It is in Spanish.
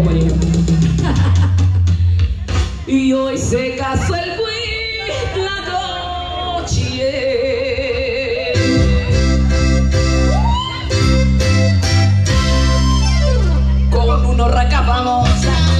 y hoy se casó el Queen la noche. Con unos racas famosas.